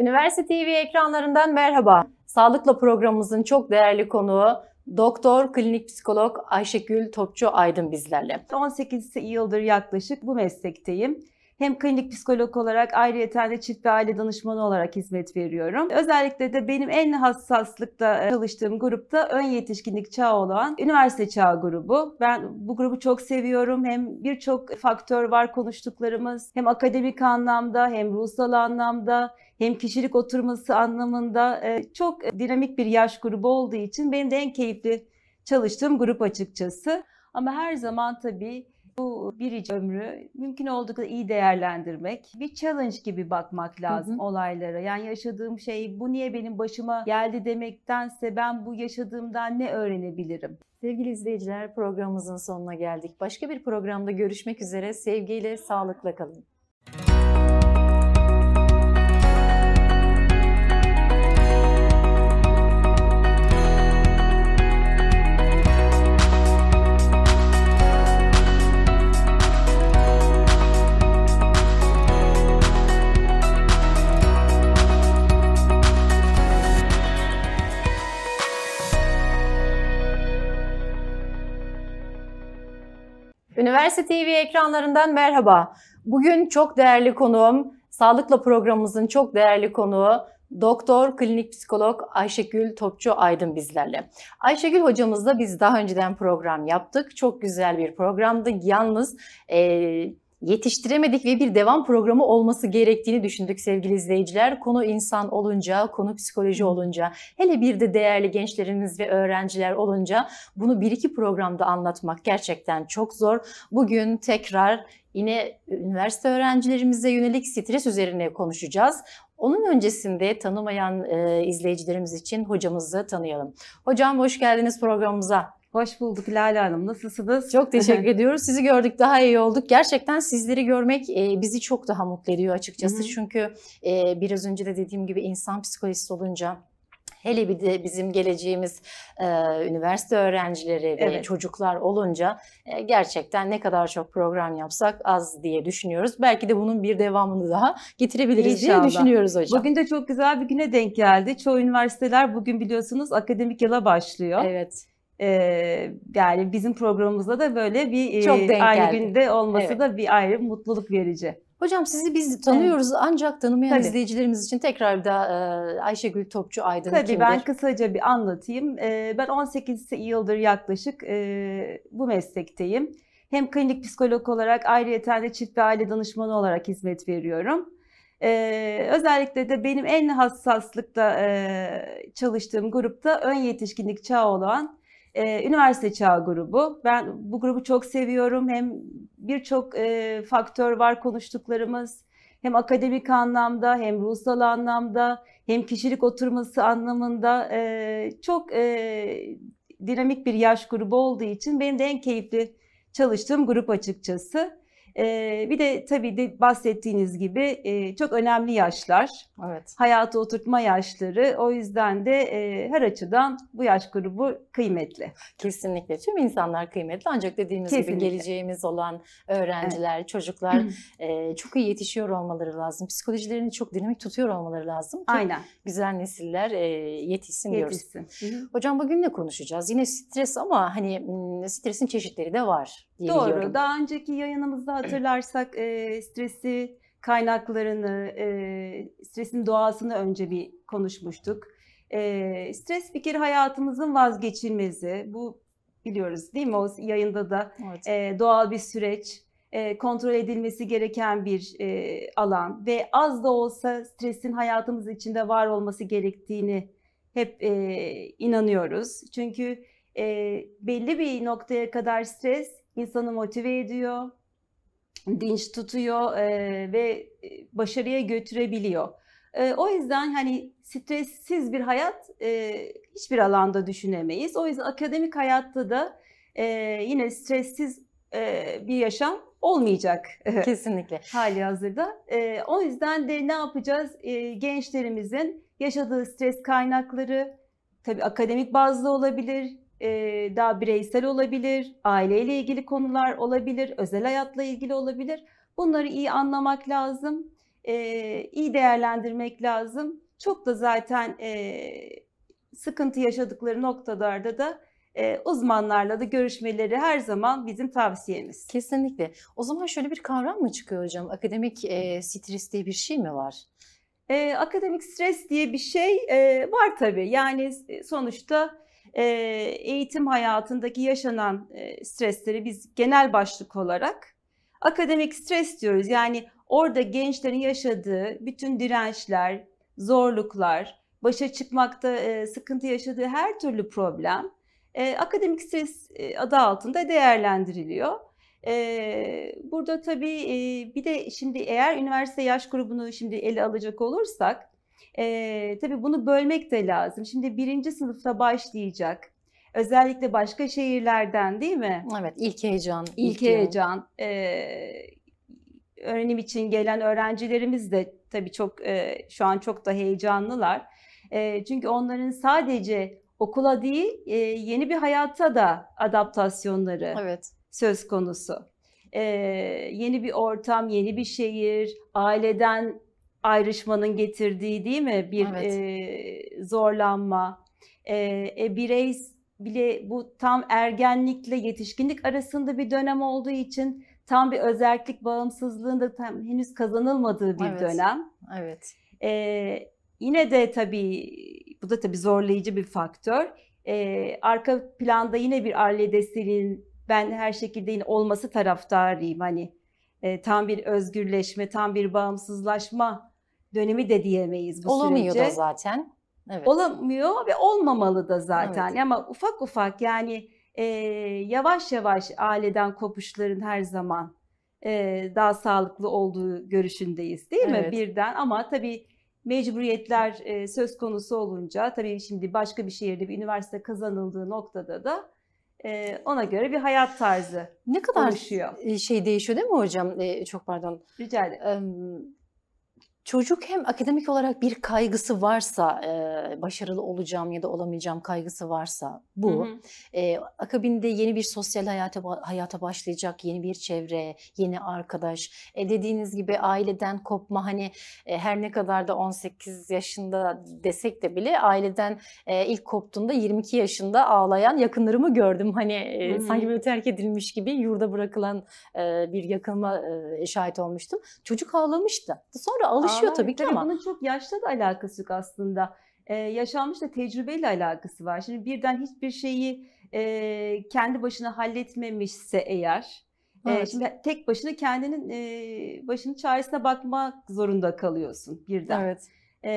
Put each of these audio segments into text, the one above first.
Üniversite TV ekranlarından merhaba. Sağlıkla programımızın çok değerli konuğu Doktor Klinik Psikolog Ayşegül Topçu Aydın bizlerle. 18 yıldır yaklaşık bu meslekteyim. Hem klinik psikolog olarak ayrıyeten de çift ve aile danışmanı olarak hizmet veriyorum. Özellikle de benim en hassaslıkta e, çalıştığım grupta ön yetişkinlik çağı olan üniversite çağı grubu. Ben bu grubu çok seviyorum. Hem birçok faktör var konuştuklarımız. Hem akademik anlamda hem ruhsal anlamda hem kişilik oturması anlamında e, çok dinamik bir yaş grubu olduğu için benim de en keyifli çalıştığım grup açıkçası. Ama her zaman tabii bu biricik ömrü mümkün olduğu iyi değerlendirmek, bir challenge gibi bakmak lazım hı hı. olaylara. Yani yaşadığım şey bu niye benim başıma geldi demektense ben bu yaşadığımdan ne öğrenebilirim? Sevgili izleyiciler programımızın sonuna geldik. Başka bir programda görüşmek üzere. Sevgiyle, sağlıkla kalın. Üniversite TV ekranlarından merhaba. Bugün çok değerli konuğum, Sağlıkla programımızın çok değerli konuğu Doktor Klinik Psikolog Ayşegül Topçu Aydın bizlerle. Ayşegül hocamızla biz daha önceden program yaptık. Çok güzel bir programdı. Yalnız e, yetiştiremedik ve bir devam programı olması gerektiğini düşündük sevgili izleyiciler. Konu insan olunca, konu psikoloji olunca, hele bir de değerli gençlerimiz ve öğrenciler olunca bunu bir iki programda anlatmak gerçekten çok zor. Bugün tekrar yine üniversite öğrencilerimize yönelik stres üzerine konuşacağız. Onun öncesinde tanımayan e, izleyicilerimiz için hocamızı tanıyalım. Hocam hoş geldiniz programımıza. Hoş bulduk Lale Hanım. Nasılsınız? Çok teşekkür ediyoruz. Sizi gördük daha iyi olduk. Gerçekten sizleri görmek e, bizi çok daha mutlu ediyor açıkçası. Hı hı. Çünkü e, biraz önce de dediğim gibi insan psikolojisi olunca hele bir de bizim geleceğimiz e, üniversite öğrencileri ve evet. çocuklar olunca e, gerçekten ne kadar çok program yapsak az diye düşünüyoruz. Belki de bunun bir devamını daha getirebiliriz İnşallah. diye düşünüyoruz hocam. Bugün de çok güzel bir güne denk geldi. Çoğu üniversiteler bugün biliyorsunuz akademik yıla başlıyor. Evet. Ee, yani bizim programımızda da böyle bir Çok e, aynı geldi. günde olması evet. da bir ayrı mutluluk verici. Hocam sizi biz tanıyoruz evet. ancak tanımayan Tabii. izleyicilerimiz için tekrar da e, Ayşegül Topçu Aydın Tabii kimdir? ben kısaca bir anlatayım. E, ben 18 yıldır yaklaşık e, bu meslekteyim. Hem klinik psikolog olarak ayrıyeten de çift ve aile danışmanı olarak hizmet veriyorum. Ee, özellikle de benim en hassaslıkta e, çalıştığım grupta ön yetişkinlik çağı olan e, üniversite çağı grubu. Ben bu grubu çok seviyorum. Hem birçok e, faktör var konuştuklarımız. Hem akademik anlamda hem ruhsal anlamda hem kişilik oturması anlamında e, çok e, dinamik bir yaş grubu olduğu için benim de en keyifli çalıştığım grup açıkçası. Bir de tabii de bahsettiğiniz gibi e, çok önemli yaşlar. Evet. Hayata oturtma yaşları. O yüzden de e, her açıdan bu yaş grubu kıymetli. Kesinlikle. Tüm insanlar kıymetli. Ancak dediğimiz Kesinlikle. gibi geleceğimiz olan öğrenciler, evet. çocuklar e, çok iyi yetişiyor olmaları lazım. Psikolojilerini çok dinamik tutuyor olmaları lazım. Ki Aynen. Güzel nesiller e, yetişsin, yetişsin diyoruz. Hocam bugün ne konuşacağız? Yine stres ama hani stresin çeşitleri de var Doğru. Daha önceki yayınımızda hatırlarsak e, stresi kaynaklarını, e, stresin doğasını önce bir konuşmuştuk. E, stres bir kere hayatımızın vazgeçilmezi. Bu biliyoruz değil mi? O yayında da evet. e, doğal bir süreç, e, kontrol edilmesi gereken bir e, alan ve az da olsa stresin hayatımız içinde var olması gerektiğini hep e, inanıyoruz. Çünkü e, belli bir noktaya kadar stres insanı motive ediyor, dinç tutuyor e, ve başarıya götürebiliyor. E, o yüzden hani stressiz bir hayat e, hiçbir alanda düşünemeyiz. O yüzden akademik hayatta da e, yine stressiz e, bir yaşam olmayacak. Kesinlikle. Hali hazırda. E, o yüzden de ne yapacağız? E, gençlerimizin yaşadığı stres kaynakları tabii akademik bazda olabilir, daha bireysel olabilir, aileyle ilgili konular olabilir, özel hayatla ilgili olabilir. Bunları iyi anlamak lazım. e, iyi değerlendirmek lazım. Çok da zaten e, sıkıntı yaşadıkları noktalarda da e, uzmanlarla da görüşmeleri her zaman bizim tavsiyemiz. Kesinlikle. O zaman şöyle bir kavram mı çıkıyor hocam? Akademik e, stres diye bir şey mi var? E, akademik stres diye bir şey e, var tabii. Yani sonuçta e, eğitim hayatındaki yaşanan e, stresleri biz genel başlık olarak akademik stres diyoruz. Yani orada gençlerin yaşadığı bütün dirençler, zorluklar, başa çıkmakta e, sıkıntı yaşadığı her türlü problem e, akademik stres e, adı altında değerlendiriliyor. E, burada tabii e, bir de şimdi eğer üniversite yaş grubunu şimdi ele alacak olursak e, tabii bunu bölmek de lazım. Şimdi birinci sınıfta başlayacak. Özellikle başka şehirlerden değil mi? Evet ilk heyecan. İlk, ilk heyecan. E, öğrenim için gelen öğrencilerimiz de tabii çok e, şu an çok da heyecanlılar. E, çünkü onların sadece okula değil e, yeni bir hayata da adaptasyonları evet. söz konusu. E, yeni bir ortam, yeni bir şehir, aileden ayrışmanın getirdiği değil mi bir evet. e, zorlanma. E, e, birey bile bu tam ergenlikle yetişkinlik arasında bir dönem olduğu için tam bir özellik bağımsızlığın da tam henüz kazanılmadığı bir evet. dönem. Evet. E, yine de tabii bu da tabii zorlayıcı bir faktör. E, arka planda yine bir aile desteğinin ben her şekilde yine olması taraftarıyım. Hani e, tam bir özgürleşme, tam bir bağımsızlaşma dönemi de diyemeyiz bu Olamıyor sürece. da zaten. Evet. Olamıyor ve olmamalı da zaten. Evet. Ama ufak ufak yani e, yavaş yavaş aileden kopuşların her zaman e, daha sağlıklı olduğu görüşündeyiz değil mi Evet. birden? Ama tabii mecburiyetler e, söz konusu olunca tabii şimdi başka bir şehirde bir üniversite kazanıldığı noktada da e, ona göre bir hayat tarzı Ne kadar oluşuyor. e, şey değişiyor değil mi hocam? E, çok pardon. Rica ederim. Çocuk hem akademik olarak bir kaygısı varsa, e, başarılı olacağım ya da olamayacağım kaygısı varsa bu. Hı hı. E, akabinde yeni bir sosyal hayata hayata başlayacak, yeni bir çevre, yeni arkadaş. E, dediğiniz gibi aileden kopma hani e, her ne kadar da 18 yaşında desek de bile aileden e, ilk koptuğunda 22 yaşında ağlayan yakınlarımı gördüm. Hani e, Hı hı. sanki böyle terk edilmiş gibi yurda bırakılan e, bir yakınıma e, şahit olmuştum. Çocuk ağlamıştı. Sonra alışıyor Ağlar. tabii ki ama. Bunun çok yaşla da alakası yok aslında. Ee, yaşanmış da tecrübeyle alakası var. Şimdi birden hiçbir şeyi e, kendi başına halletmemişse eğer, e, Evet. şimdi tek başına kendinin e, başının çaresine bakmak zorunda kalıyorsun birden. Evet. E,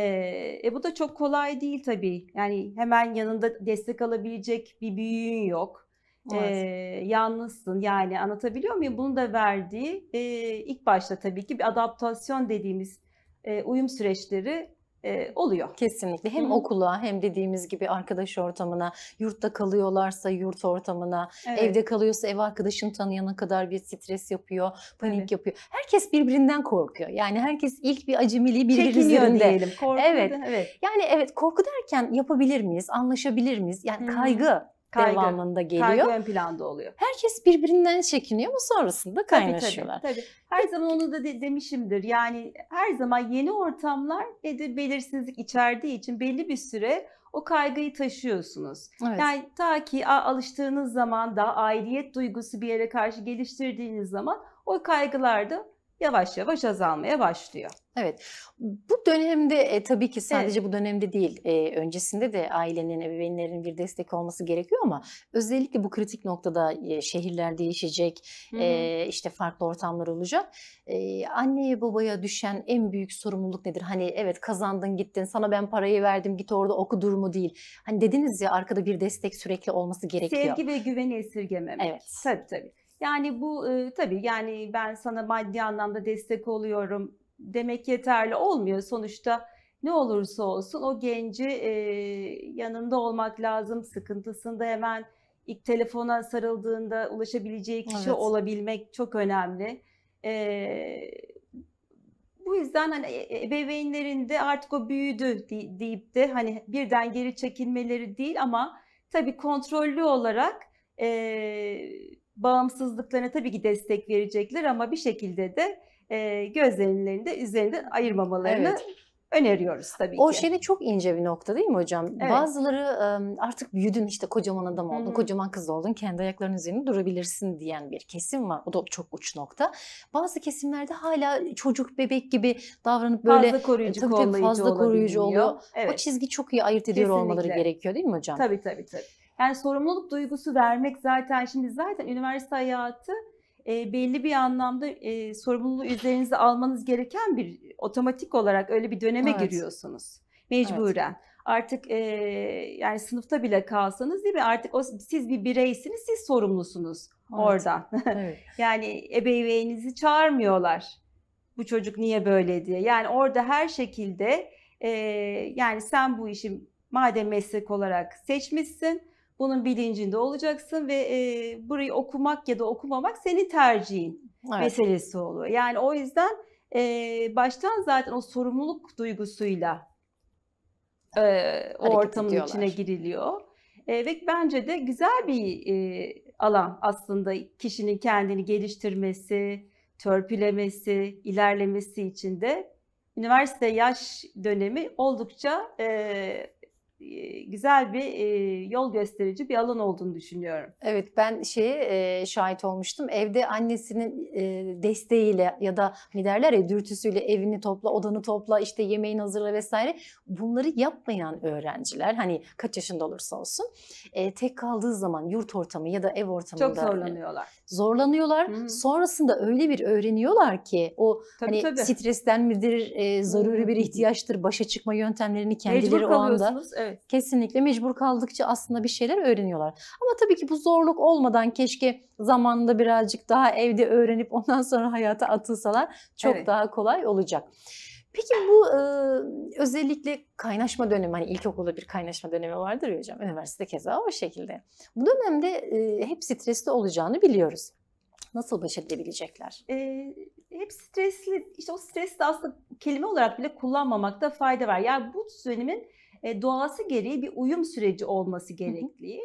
e, bu da çok kolay değil tabii. Yani hemen yanında destek alabilecek bir büyüğün yok. E, Evet. yalnızsın yani anlatabiliyor muyum? Bunun da verdiği e, ilk başta tabii ki bir adaptasyon dediğimiz e, uyum süreçleri e, oluyor. Kesinlikle hem Hı hı. okula hem dediğimiz gibi arkadaş ortamına, yurtta kalıyorlarsa yurt ortamına, Evet. evde kalıyorsa ev arkadaşını tanıyana kadar bir stres yapıyor, panik Tabii. yapıyor. Herkes birbirinden korkuyor. Yani herkes ilk bir acemiliği birbiri Çekiniyor üzerinde. diyelim. Korku Evet. da- evet. Yani evet korku derken yapabilir miyiz, anlaşabilir miyiz? Yani Hı hı. kaygı, Kaygı. devamında geliyor. Kaygı ön planda oluyor. Herkes birbirinden çekiniyor ama sonrasında Tabii, kaynaşıyorlar. Tabii, tabii. Her zaman onu da de- demişimdir. Yani her zaman yeni ortamlar nedir belirsizlik içerdiği için belli bir süre o kaygıyı taşıyorsunuz. Evet. Yani ta ki alıştığınız zaman da aidiyet duygusu bir yere karşı geliştirdiğiniz zaman o kaygılar da yavaş yavaş azalmaya başlıyor. Evet. Bu dönemde e, tabii ki sadece bu dönemde değil, e, öncesinde de ailenin, ebeveynlerin bir destek olması gerekiyor ama özellikle bu kritik noktada e, şehirler değişecek, Hı hı. e, işte farklı ortamlar olacak. E, anneye babaya düşen en büyük sorumluluk nedir? Hani evet kazandın gittin, sana ben parayı verdim, git orada oku durumu değil. Hani dediniz ya arkada bir destek sürekli olması gerekiyor. Sevgi ve güveni esirgememek. Evet. Tabii tabii. Yani bu e, tabii yani ben sana maddi anlamda destek oluyorum demek yeterli olmuyor. Sonuçta ne olursa olsun o genci e, yanında olmak lazım. Sıkıntısında hemen ilk telefona sarıldığında ulaşabileceği kişi Evet. olabilmek çok önemli. E, bu yüzden hani e- ebeveynlerin de artık o büyüdü de- deyip de hani birden geri çekilmeleri değil ama tabii kontrollü olarak e, bağımsızlıklarına tabii ki destek verecekler ama bir şekilde de e, gözlerinin de üzerinden ayırmamalarını Evet. öneriyoruz tabii O ki. şeyde çok ince bir nokta değil mi hocam? Evet. Bazıları artık büyüdün işte kocaman adam oldun, hı. kocaman kız oldun, kendi ayaklarının üzerinde durabilirsin diyen bir kesim var. O da çok uç nokta. Bazı kesimlerde hala çocuk, bebek gibi davranıp böyle fazla koruyucu, tabii tabii fazla koruyucu oluyor. o Evet. çizgi çok iyi ayırt ediyor olmaları Kesinlikle. gerekiyor değil mi hocam? Tabii tabii tabii. Yani sorumluluk duygusu vermek zaten şimdi zaten üniversite hayatı e, belli bir anlamda e, sorumluluğu üzerinize almanız gereken bir otomatik olarak öyle bir döneme Evet. giriyorsunuz mecburen. Artık e, yani sınıfta bile kalsanız değil mi? Artık o siz bir bireysiniz, siz sorumlusunuz Evet. oradan. Evet. Yani ebeveyninizi çağırmıyorlar. Bu çocuk niye böyle diye. Yani orada her şekilde e, yani sen bu işi madem meslek olarak seçmişsin, bunun bilincinde olacaksın ve e, burayı okumak ya da okumamak senin tercihin Evet. meselesi oluyor. Yani o yüzden e, baştan zaten o sorumluluk duygusuyla e, o Hareket ortamın ediyorlar. içine giriliyor. E, ve bence de güzel bir e, alan aslında kişinin kendini geliştirmesi, törpülemesi, ilerlemesi için de üniversite yaş dönemi oldukça e, e, güzel bir e, yol gösterici bir alan olduğunu düşünüyorum. Evet ben şeye e, şahit olmuştum. Evde annesinin e, desteğiyle ya da hani derler ya dürtüsüyle evini topla, odanı topla, işte yemeğini hazırla vesaire. Bunları yapmayan öğrenciler hani kaç yaşında olursa olsun e, tek kaldığı zaman yurt ortamı ya da ev ortamında Çok zorlanıyorlar. zorlanıyorlar. Hı. Sonrasında öyle bir öğreniyorlar ki o Tabii hani tabii. stresten midir, e, zaruri bir ihtiyaçtır, başa çıkma yöntemlerini kendileri Mecbur o anda kalıyorsunuz. Evet. Kesinlikle mecbur kaldıkça aslında bir şeyler öğreniyorlar. Ama tabii ki bu zorluk olmadan keşke zamanında birazcık daha evde öğrenip ondan sonra hayata atılsalar çok Evet. daha kolay olacak. Peki bu e, özellikle kaynaşma dönemi, hani ilkokulda bir kaynaşma dönemi vardır ya hocam, üniversite keza o şekilde. Bu dönemde e, hep stresli olacağını biliyoruz. Nasıl baş edebilecekler? e, hep stresli, işte o stres de aslında kelime olarak bile kullanmamakta fayda var. Yani bu dönemin e, doğası gereği bir uyum süreci olması gerektiği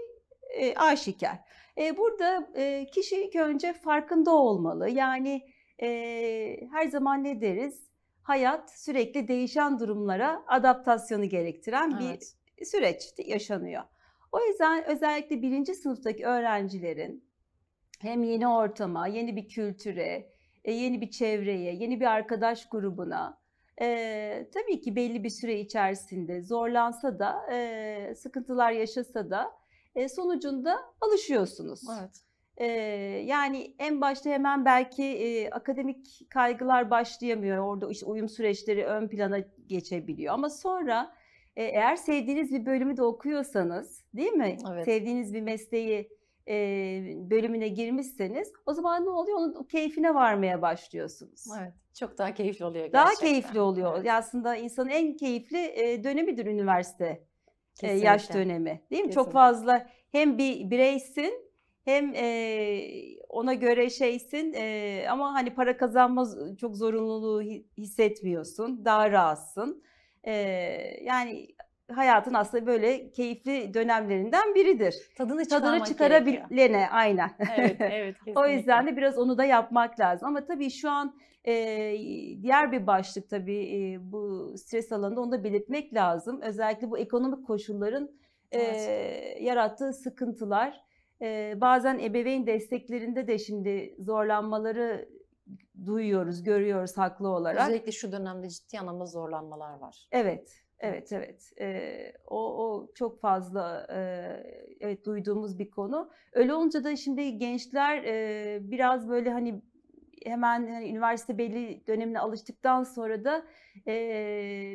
e, aşikar. E, burada e, kişi ilk önce farkında olmalı. Yani e, her zaman ne deriz? Hayat sürekli değişen durumlara adaptasyonu gerektiren bir Evet. süreç yaşanıyor. O yüzden özellikle birinci sınıftaki öğrencilerin hem yeni ortama, yeni bir kültüre, e, yeni bir çevreye, yeni bir arkadaş grubuna e, tabii ki belli bir süre içerisinde zorlansa da, e, sıkıntılar yaşasa da e, sonucunda alışıyorsunuz. Evet. Ee, yani en başta hemen belki e, akademik kaygılar başlayamıyor. Orada işte uyum süreçleri ön plana geçebiliyor. Ama sonra e, eğer sevdiğiniz bir bölümü de okuyorsanız, değil mi? Evet. Sevdiğiniz bir mesleği e, bölümüne girmişseniz, o zaman ne oluyor? Onun keyfine varmaya başlıyorsunuz. Evet. Çok daha keyifli oluyor Daha gerçekten. keyifli oluyor. Evet. Aslında insanın en keyifli dönemidir üniversite e, yaş Kesinlikle. dönemi. Değil mi? Çok Kesinlikle. fazla hem bir bireysin hem ona göre şeysin ama hani para kazanma çok zorunluluğu hi- hissetmiyorsun. Daha rahatsın. Yani hayatın aslında böyle keyifli dönemlerinden biridir. Tadını, Tadını gerekiyor. çıkarabilene aynen. Evet, evet. O yüzden de biraz onu da yapmak lazım. Ama tabii şu an e, diğer bir başlık tabii e, bu stres alanında onu da belirtmek lazım. Özellikle bu ekonomik koşulların e, yarattığı sıkıntılar. E, bazen ebeveyn desteklerinde de şimdi zorlanmaları duyuyoruz, görüyoruz haklı olarak. Özellikle şu dönemde ciddi anlamda zorlanmalar var. Evet, evet, evet. Ee, o, o çok fazla e, evet duyduğumuz bir konu. Öyle olunca da şimdi gençler e, biraz böyle hani hemen hani üniversite belli dönemine alıştıktan sonra da e,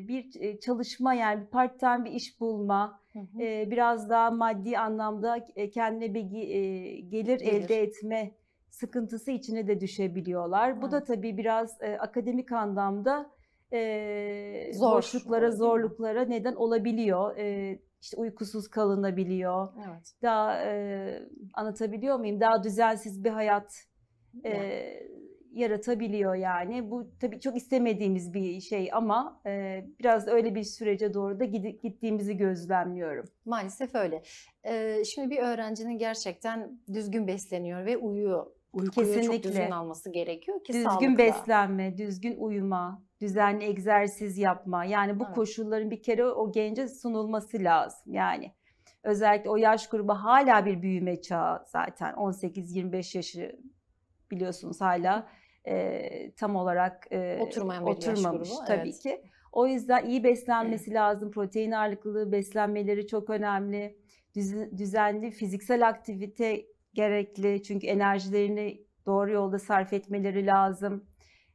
bir e, çalışma yani bir part-time bir iş bulma, Hı hı. e, biraz daha maddi anlamda e, kendine bir e, gelir, Gelir. elde etme sıkıntısı içine de düşebiliyorlar. Bu da tabii biraz e, akademik anlamda e, Zor boşluklara, zorluklara neden olabiliyor. E, işte uykusuz kalınabiliyor. Evet. Daha e, anlatabiliyor muyum? Daha düzensiz bir hayat e, yaratabiliyor yani. Bu tabii çok istemediğimiz bir şey ama e, biraz öyle bir sürece doğru da gittiğimizi gözlemliyorum. Maalesef öyle. Ee, şimdi bir öğrencinin gerçekten düzgün besleniyor ve uyuyor Uykuyu çok Kesinlikle. düzgün alması gerekiyor ki Düzgün sağlıklı. beslenme, düzgün uyuma, düzenli egzersiz yapma. Yani bu Evet. koşulların bir kere o gence sunulması lazım. Yani özellikle o yaş grubu hala bir büyüme çağı zaten 18-25 yaşı biliyorsunuz hala e, tam olarak e, Oturmayan bir yaş oturmamış grubu, tabii evet. ki. O yüzden iyi beslenmesi lazım. Protein ağırlıklı beslenmeleri çok önemli. Düz- düzenli fiziksel aktivite gerekli. Çünkü enerjilerini doğru yolda sarf etmeleri lazım.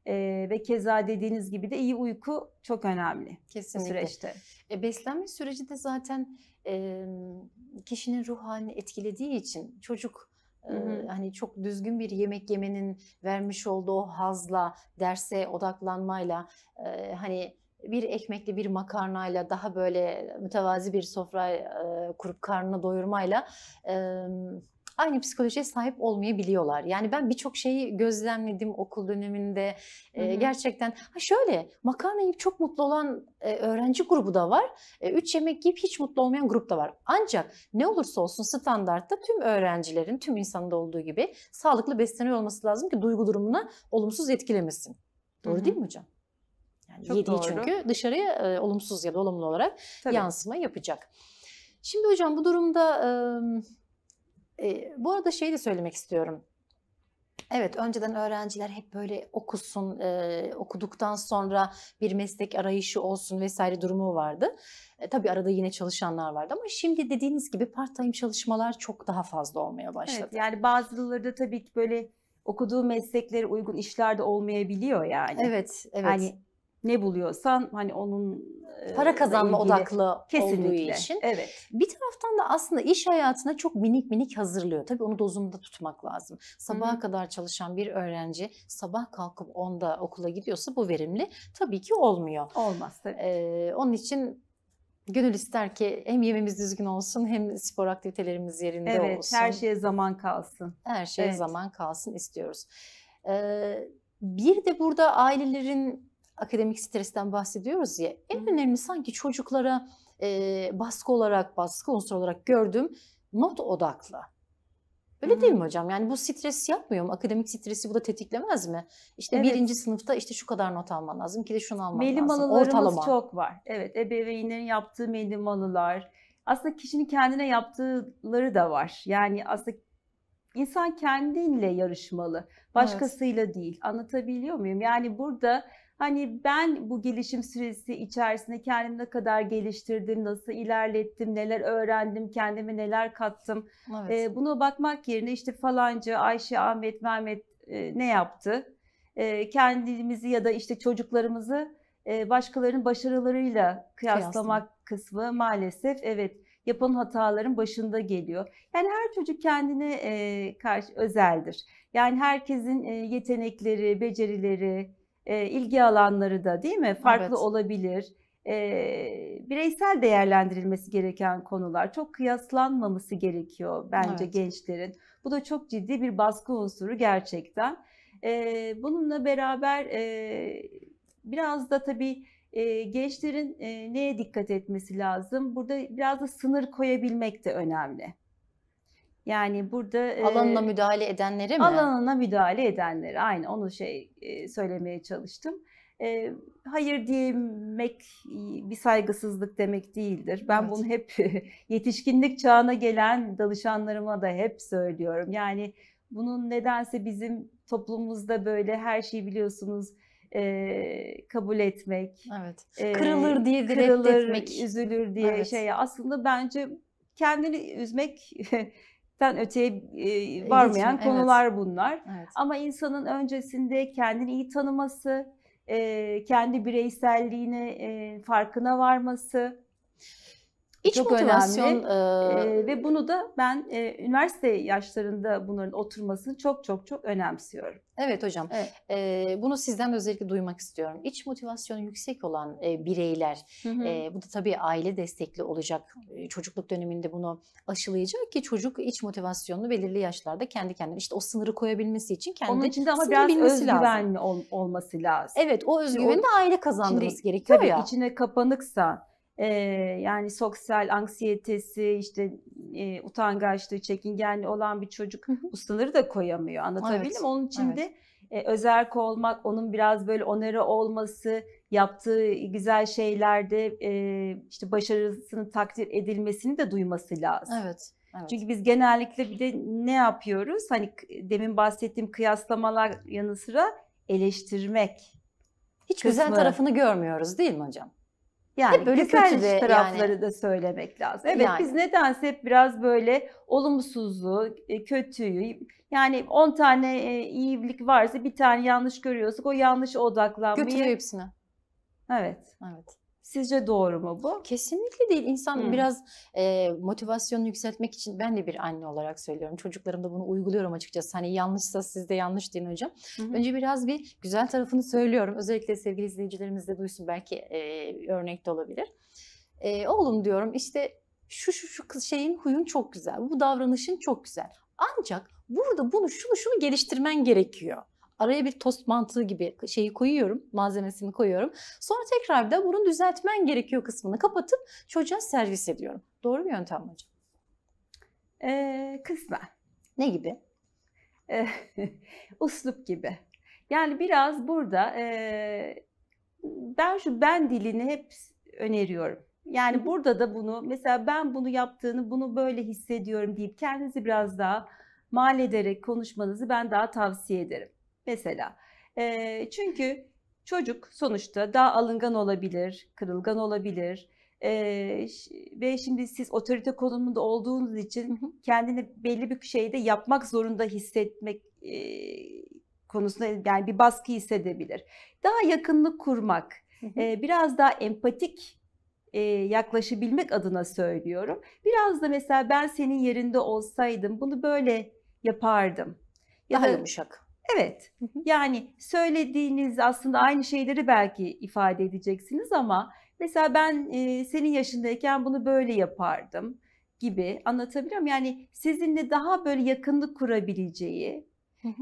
Ee, ve keza dediğiniz gibi de iyi uyku çok önemli bu Kesinlikle. süreçte. E, beslenme süreci de zaten e, kişinin ruh halini etkilediği için çocuk Hı hı. hani çok düzgün bir yemek yemenin vermiş olduğu hazla, derse odaklanmayla e, hani bir ekmekli bir makarnayla daha böyle mütevazi bir sofra e, kurup karnını doyurmayla e, aynı psikolojiye sahip olmayabiliyorlar. Yani ben birçok şeyi gözlemledim okul döneminde. E, Hı gerçekten ha şöyle makarna yiyip çok mutlu olan e, öğrenci grubu da var. E, üç yemek yiyip hiç mutlu olmayan grup da var. Ancak ne olursa olsun standartta tüm öğrencilerin, tüm insanın da olduğu gibi sağlıklı besleniyor olması lazım ki duygu durumuna olumsuz etkilemesin. Doğru Hı hı. değil mi hocam? Yani Çok yediği doğru. çünkü dışarıya e, olumsuz ya da olumlu olarak Tabii. yansıma yapacak. Şimdi hocam bu durumda e, bu arada şey de söylemek istiyorum. Evet önceden öğrenciler hep böyle okusun, e, okuduktan sonra bir meslek arayışı olsun vesaire durumu vardı. E, tabii arada yine çalışanlar vardı ama şimdi dediğiniz gibi part-time çalışmalar çok daha fazla olmaya başladı. Evet, yani bazıları da tabii ki böyle okuduğu mesleklere uygun işlerde olmayabiliyor yani. evet, evet. Hani ne buluyorsan hani onun Para kazanma ilgili- odaklı olduğu kesinlikle. için. Evet. Bir taraftan da aslında iş hayatına çok minik minik hazırlıyor. Tabii onu dozunda tutmak lazım. Sabaha Hı hı. kadar çalışan bir öğrenci sabah kalkıp 10'da okula gidiyorsa bu verimli tabii ki olmuyor. Olmaz tabii. Ee, onun için gönül ister ki hem yememiz düzgün olsun hem spor aktivitelerimiz yerinde Evet, olsun. her şeye zaman kalsın. Her şeye Evet. zaman kalsın istiyoruz. Ee, bir de burada ailelerin akademik stresten bahsediyoruz ya. En önemli sanki çocuklara e, baskı olarak, baskı unsuru olarak gördüğüm not odaklı. Öyle değil Hı. mi hocam? Yani bu stres yapmıyor mu? Akademik stresi bu da tetiklemez mi? İşte Evet. birinci sınıfta işte şu kadar not alman lazım, ki de şunu alman lazım. Melimalılarımız Ortalama. çok var. Evet, ebeveynlerin yaptığı melimalılar. Aslında kişinin kendine yaptıkları da var. Yani aslında insan kendiyle yarışmalı. Başkasıyla değil. Anlatabiliyor muyum? Yani burada hani ben bu gelişim süresi içerisinde kendimi ne kadar geliştirdim, nasıl ilerlettim, neler öğrendim, kendime neler kattım. Evet. E, buna bakmak yerine işte falanca Ayşe, Ahmet, Mehmet e, ne yaptı? E, kendimizi ya da işte çocuklarımızı e, başkalarının başarılarıyla kıyaslamak kısmı maalesef evet yapan hataların başında geliyor. Yani her çocuk kendine e, karşı özeldir. Yani herkesin e, yetenekleri, becerileri, e, ilgi alanları da değil mi farklı Evet. olabilir. E, bireysel değerlendirilmesi gereken konular çok kıyaslanmaması gerekiyor bence Evet. gençlerin. Bu da çok ciddi bir baskı unsuru gerçekten. E, bununla beraber e, biraz da tabii e, gençlerin e, neye dikkat etmesi lazım? Burada biraz da sınır koyabilmek de önemli. Yani burada e, Alanına müdahale edenlere mi? alanına müdahale edenleri aynı onu şey e, söylemeye çalıştım. E, hayır diyemek bir saygısızlık demek değildir. Ben Evet. bunu hep yetişkinlik çağına gelen danışanlarıma da hep söylüyorum. Yani bunun nedense bizim toplumumuzda böyle her şeyi biliyorsunuz e, kabul etmek, Evet. e, Kırılır diye kırılır, reddetmek. üzülür diye Evet. şey aslında bence kendini üzmekten öteye e, varmayan evet. konular bunlar. Evet. Ama insanın öncesinde kendini iyi tanıması, e, kendi bireyselliğine e, farkına varması İç çok motivasyon önemli. e, e, ve bunu da ben e, üniversite yaşlarında bunların oturmasını çok çok çok önemsiyorum. Evet hocam. Evet. Ee, bunu sizden de özellikle duymak istiyorum. İç motivasyonu yüksek olan e, bireyler, Hı hı. e, bu da tabii aile destekli olacak. E, çocukluk döneminde bunu aşılayacak ki çocuk iç motivasyonunu belirli yaşlarda kendi kendine işte o sınırı koyabilmesi için kendi Onun için de ama biraz lazım. özgüvenli ol- olması lazım. Evet o özgüveni de aile kazandırması Şimdi gerekiyor tabii ya. içine kapanıksa e, yani sosyal anksiyetesi işte e, utangaçlığı, çekingenliği olan bir çocuk bu sınırı da koyamıyor. Anlatabildim Evet, mi? Onun için evet. de e, özerk olmak, onun biraz böyle onarı olması, yaptığı güzel şeylerde e, işte başarısını takdir edilmesini de duyması lazım. Evet. evet. Çünkü biz genellikle bir de ne yapıyoruz? Hani demin bahsettiğim kıyaslamalar yanı sıra eleştirmek. Hiç güzel kısmı- tarafını görmüyoruz değil mi hocam? Yani Hep böyle güzel de tarafları da söylemek lazım. Evet Yani. biz nedense hep biraz böyle olumsuzu, e, kötüyü yani 10 tane e, iyilik varsa bir tane yanlış görüyorsak o yanlışa odaklanmayı. Götürüyor hepsine. Evet. Evet. Sizce doğru mu bu? Kesinlikle değil. İnsan Hı. biraz e, motivasyonunu yükseltmek için ben de bir anne olarak söylüyorum. Çocuklarım da bunu uyguluyorum açıkçası. Hani yanlışsa siz de yanlış deyin hocam. Hı. Önce biraz bir güzel tarafını söylüyorum. Özellikle sevgili izleyicilerimiz de duysun belki e, örnek de olabilir. E, oğlum diyorum işte şu şu şu şeyin huyun çok güzel. Bu davranışın çok güzel. Ancak burada bunu şunu şunu geliştirmen gerekiyor. Araya bir tost mantığı gibi şeyi koyuyorum, malzemesini koyuyorum. Sonra tekrar da bunu düzeltmen gerekiyor kısmını kapatıp çocuğa servis ediyorum. Doğru bir yöntem mi hocam? Ee, kısmen. Ne gibi? uslup gibi. Yani biraz burada e, ben şu ben dilini hep öneriyorum. Yani burada da bunu mesela ben bunu yaptığını bunu böyle hissediyorum deyip kendinizi biraz daha mal ederek konuşmanızı ben daha tavsiye ederim. Mesela e, çünkü çocuk sonuçta daha alıngan olabilir, kırılgan olabilir. E, ve şimdi siz otorite konumunda olduğunuz için kendini belli bir şeyde yapmak zorunda hissetmek e, konusunda yani bir baskı hissedebilir. Daha yakınlık kurmak, e, biraz daha empatik e, yaklaşabilmek adına söylüyorum. Biraz da mesela ben senin yerinde olsaydım bunu böyle yapardım. Ya Daha da yumuşak. Evet yani söylediğiniz aslında aynı şeyleri belki ifade edeceksiniz ama mesela ben e, senin yaşındayken bunu böyle yapardım gibi anlatabiliyor muyum? Yani sizinle daha böyle yakınlık kurabileceği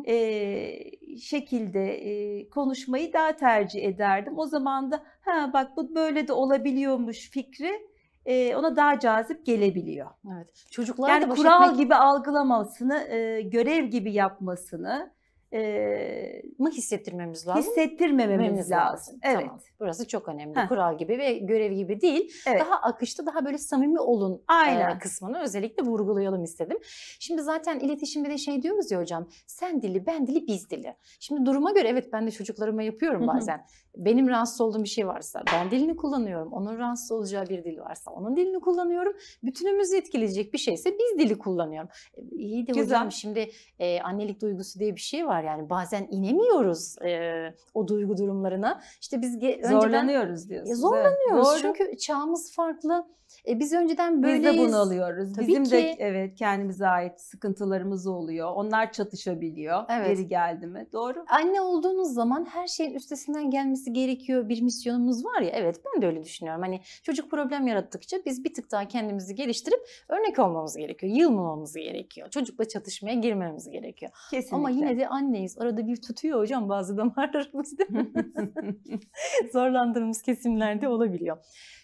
e, şekilde e, konuşmayı daha tercih ederdim. O zaman da ha bak bu böyle de olabiliyormuş fikri e, ona daha cazip gelebiliyor. Evet. Çocuklar Yani da kural etmek gibi algılamasını, e, görev gibi yapmasını e, mı hissettirmemiz lazım? hissettirmememiz Vermemiz lazım. Evet. Tamam. Burası çok önemli. Heh. Kural gibi ve görev gibi değil. Evet. Daha akışta, daha böyle samimi olun Aynen. e, kısmını özellikle vurgulayalım istedim. Şimdi zaten iletişimde de şey diyoruz ya hocam. Sen dili, ben dili, biz dili. Şimdi duruma göre evet ben de çocuklarıma yapıyorum Hı hı. bazen. Benim rahatsız olduğum bir şey varsa ben dilini kullanıyorum. Onun rahatsız olacağı bir dil varsa onun dilini kullanıyorum. Bütünümüzü etkileyecek bir şeyse biz dili kullanıyorum. İyi de Güzel. hocam şimdi e, annelik duygusu diye bir şey var. Yani bazen inemiyoruz e, o duygu durumlarına. İşte biz ge- Zorlanıyoruz diyorsunuz. Ya zorlanıyoruz Evet. Çünkü çağımız farklı. E, biz önceden Biz böyleyiz. de bunu alıyoruz. Tabii Bizim de ki. evet kendimize ait sıkıntılarımız oluyor. Onlar çatışabiliyor. Evet. Yeri geldi mi? Doğru. Anne olduğunuz zaman her şeyin üstesinden gelmesi gerekiyor. Bir misyonumuz var ya. Evet ben de öyle düşünüyorum. Hani çocuk problem yarattıkça biz bir tık daha kendimizi geliştirip örnek olmamız gerekiyor. Yılmamamız gerekiyor. Çocukla çatışmaya girmememiz gerekiyor. Kesinlikle. Ama yine de anneyiz. Arada bir tutuyor hocam bazı damarlarımız değil mi? Zorlandığımız kesimlerde olabiliyor.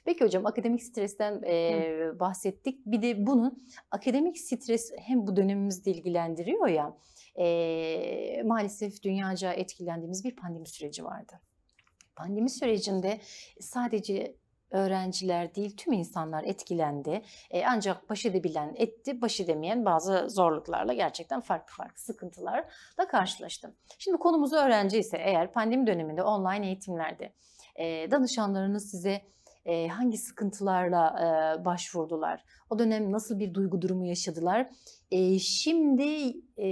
Peki hocam akademik stresten e, bahsettik. Bir de bunu akademik stres hem bu dönemimizde ilgilendiriyor ya e, maalesef dünyaca etkilendiğimiz bir pandemi süreci vardı. Pandemi sürecinde sadece öğrenciler değil tüm insanlar etkilendi. E, ancak baş edebilen etti, baş edemeyen bazı zorluklarla gerçekten farklı farklı sıkıntılarla karşılaştım. Şimdi konumuz öğrenci ise eğer pandemi döneminde online eğitimlerde e, danışanlarınız size e, hangi sıkıntılarla e, başvurdular? O dönem nasıl bir duygu durumu yaşadılar? E, şimdi e,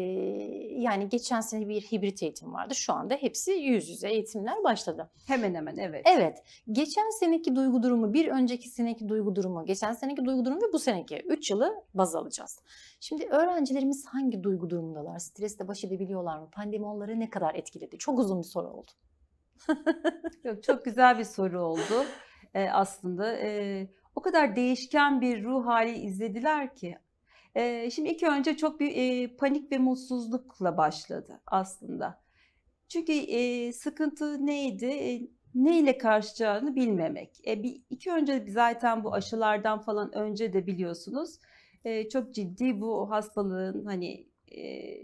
yani geçen sene bir hibrit eğitim vardı. Şu anda hepsi yüz yüze eğitimler başladı. hemen hemen evet. Evet, geçen seneki duygu durumu, bir önceki seneki duygu durumu, geçen seneki duygu durumu ve bu seneki 3 yılı baz alacağız. Şimdi öğrencilerimiz hangi duygu durumundalar? Stresle baş edebiliyorlar mı? Pandemi onları ne kadar etkiledi? Çok uzun bir soru oldu. Yok, çok güzel bir soru oldu e, aslında. E, o kadar değişken bir ruh hali izlediler ki. E, şimdi ilk önce çok bir e, panik ve mutsuzlukla başladı aslında. Çünkü e, sıkıntı neydi? E, neyle karşılayacağını bilmemek. E, bir, iki önce zaten bu aşılardan falan önce de biliyorsunuz e, çok ciddi bu hastalığın hani e,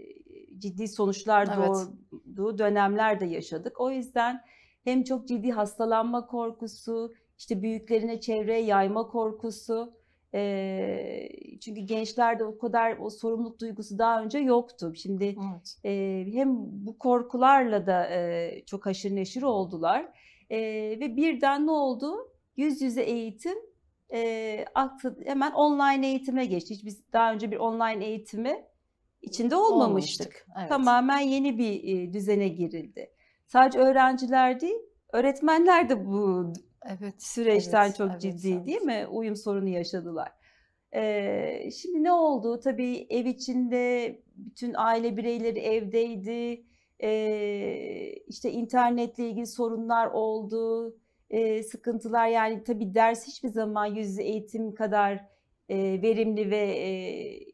ciddi sonuçlar Evet. doğurduğu dönemler de yaşadık. O yüzden hem çok ciddi hastalanma korkusu, işte büyüklerine çevreye yayma korkusu. e, çünkü gençlerde o kadar o sorumluluk duygusu daha önce yoktu. Şimdi Evet. e, hem bu korkularla da e, çok haşır neşir oldular. E, ve birden ne oldu? Yüz yüze eğitim e, aktı, hemen online eğitime geçti. Hiç biz daha önce bir online eğitimi içinde olmamıştık. Evet. Tamamen yeni bir e, düzene girildi. Sadece öğrenciler değil, öğretmenler de bu Evet. süreçten evet, çok evet, ciddi evet. değil mi? Uyum sorunu yaşadılar. Ee, şimdi ne oldu? Tabii ev içinde bütün aile bireyleri evdeydi. Ee, işte internetle ilgili sorunlar oldu. Ee, sıkıntılar yani tabii ders hiçbir zaman yüz eğitim kadar e, verimli ve e,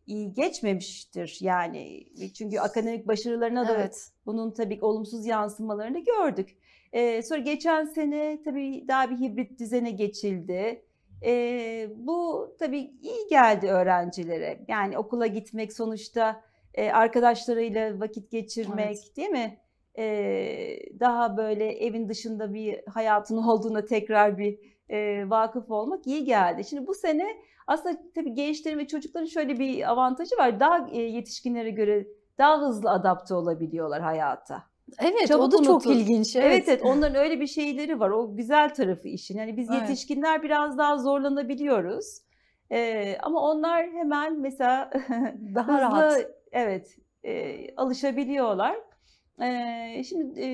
iyi geçmemiştir yani. Çünkü akademik başarılarına da Evet. bunun tabii ki olumsuz yansımalarını gördük. Ee, sonra geçen sene tabii daha bir hibrit düzene geçildi. Ee, bu tabii iyi geldi öğrencilere. Yani okula gitmek sonuçta e, arkadaşlarıyla vakit geçirmek Evet. değil mi? Ee, daha böyle evin dışında bir hayatın olduğuna tekrar bir e, vakıf olmak iyi geldi. Şimdi bu sene aslında tabii gençlerin ve çocukların şöyle bir avantajı var. Daha e, yetişkinlere göre daha hızlı adapte olabiliyorlar hayata. Evet, Çabuk o da çok unutur. ilginç. Evet. Evet. evet onların öyle bir şeyleri var. O güzel tarafı işin. Yani biz Evet. yetişkinler biraz daha zorlanabiliyoruz. Ee, ama onlar hemen mesela Daha hızlı rahat. evet e, alışabiliyorlar. Ee, şimdi e,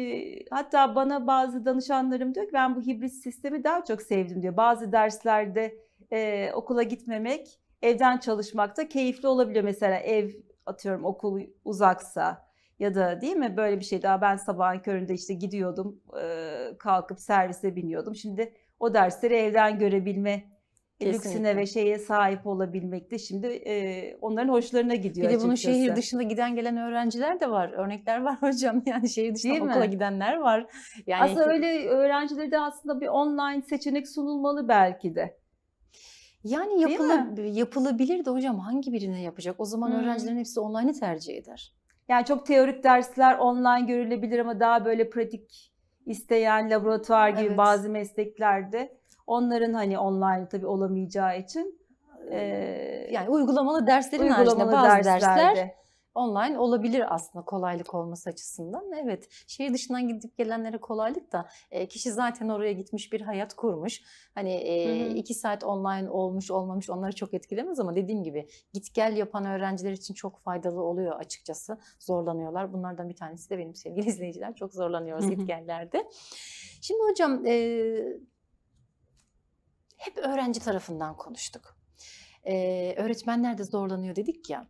hatta bana bazı danışanlarım diyor ki ben bu hibrit sistemi daha çok sevdim diyor. Bazı derslerde e, okula gitmemek, evden çalışmak da keyifli olabiliyor. Mesela ev atıyorum okul uzaksa ya da değil mi böyle bir şey daha ben sabahın köründe işte gidiyordum e, kalkıp servise biniyordum. Şimdi o dersleri evden görebilme lüksüne Kesinlikle. ve şeye sahip olabilmek de şimdi e, onların hoşlarına gidiyor Bir de bunun açıkçası. şehir dışında giden gelen öğrenciler de var. Örnekler var hocam. Yani şehir dışında Değil mi? okula gidenler var. Yani Aslında öyle öğrencilere de aslında bir online seçenek sunulmalı belki de. Yani yapıla, yapılabilir de hocam hangi birine yapacak? O zaman Hmm. öğrencilerin hepsi online'ı tercih eder. Yani çok teorik dersler online görülebilir ama daha böyle pratik isteyen laboratuvar gibi Evet. bazı mesleklerde onların hani online tabii olamayacağı için eee, Yani uygulamalı derslerin haricinde uygulamalı bazı dersler derslerde. Online olabilir aslında kolaylık olması açısından. Evet, şehir dışından gidip gelenlere kolaylık da e, kişi zaten oraya gitmiş bir hayat kurmuş. Hani e, Hı hı. iki saat online olmuş olmamış onları çok etkilemez ama dediğim gibi git gel yapan öğrenciler için çok faydalı oluyor açıkçası. Zorlanıyorlar. Bunlardan bir tanesi de benim sevgili izleyiciler. Çok zorlanıyoruz Hı hı. git gellerde. Şimdi hocam e, hep öğrenci tarafından konuştuk. E, öğretmenler de zorlanıyor dedik ya.